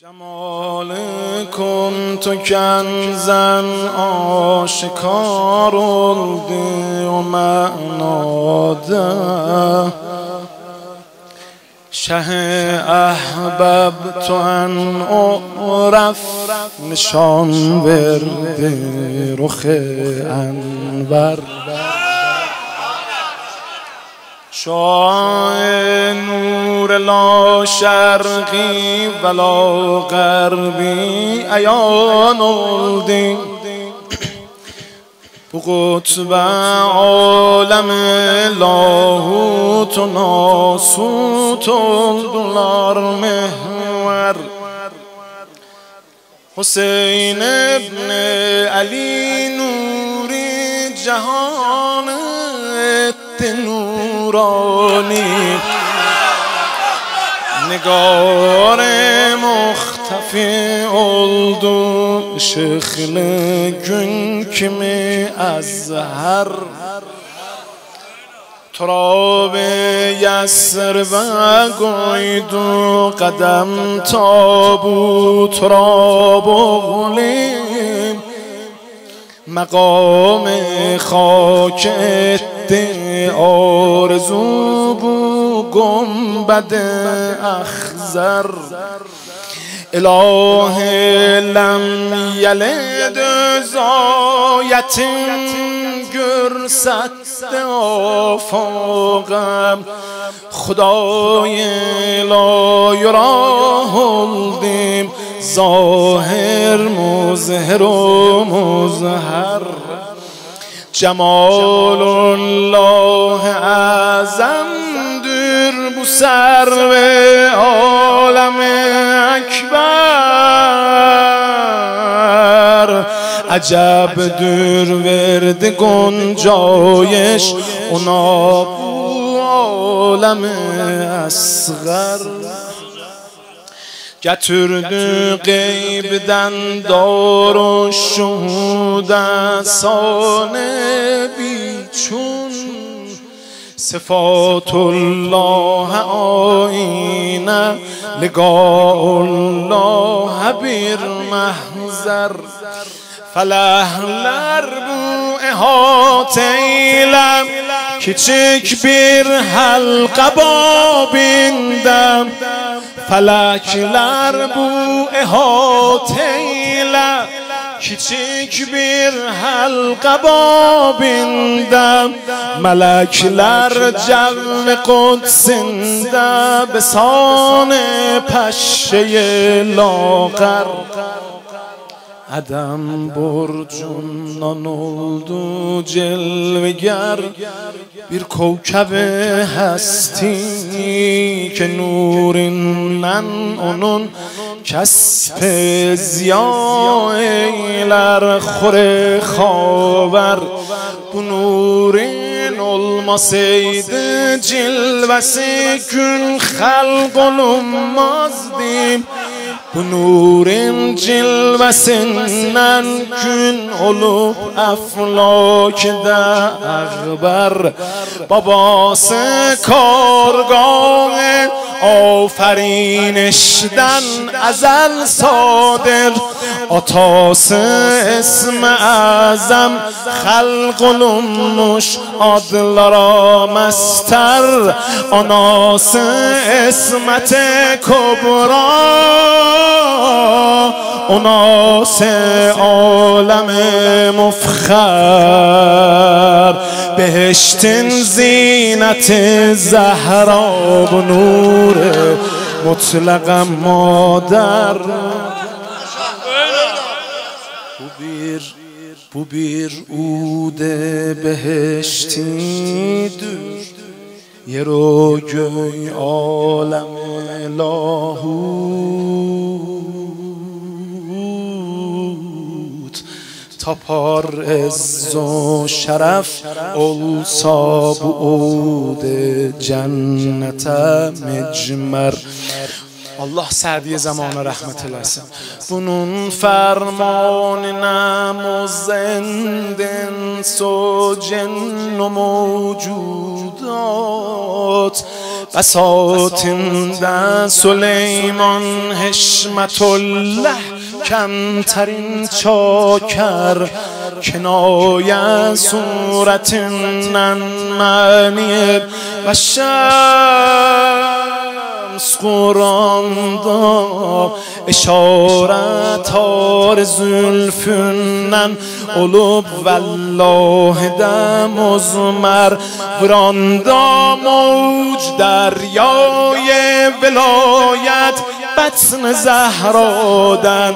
جمالكم تو کنزن آشکار الدی و معناده شه احبب تو ان اعرف نشان برده رخ انور. شاه نور لا شرقی ولا غربی ایان الدین. قطب عالم لاهوت و ناسوت دلار محور. حسین ابن علی نوری جهان نورانی نگار مختفی oldu ışıklı gün kimi azhar تراب یسر و گویدو قدم تابو تراب غلیم. مقام خاک آرزو گنبد اخزر اله لم یلد زایتین گرست آفاقم خدای لا یراهلدیم ظاهر مظهر و مظهر. جمال الله اعظم. دور بو سر به عالم اکبر. عجب دور ورد گنجایش اونا عالم اصغر. Getirdi qeybdən dar şuhudə sane biçun صفات الله آینا لگا الله بیر محزر فلا لر بو احات ایلم کچک بیر حلق با فلا لر بو Küçük bir halka babinde Melekler cevmi kudsinde Besane peşşeye lagar Adam burcundan oldu celveger Bir kovkab hasti که نورینن onun چش ته زیای لر خره خاور کنورن اولما سید جل وسی کن خال قلوم مازدم کنورم جل وسن کن اولو افلو کند ابر بابس خورگاو kargah آفرینشدن ازل صادر آتاس اسم اعظم خلق الامش عدل مستر. آناس اسمت کبرا اوناس عالم مفخر. بهشتن زینت زهرا و نور مطلق مادر bu bir ude behiştidir yer o göy alem تا پار از و شرف bu عود جنت مجمر Allah Sa'diye zamanı rahmet eylesin. Bunun fermanına muzendin so cennu mevcudat بساتین ده سلیمان حشمت الله کمترین چاکر کنایه صورت نن معنی و شمس قرآن اشارت آر زلفنن olup والله دم ازمر وراندا موج دریای ولایت بطن زهرادن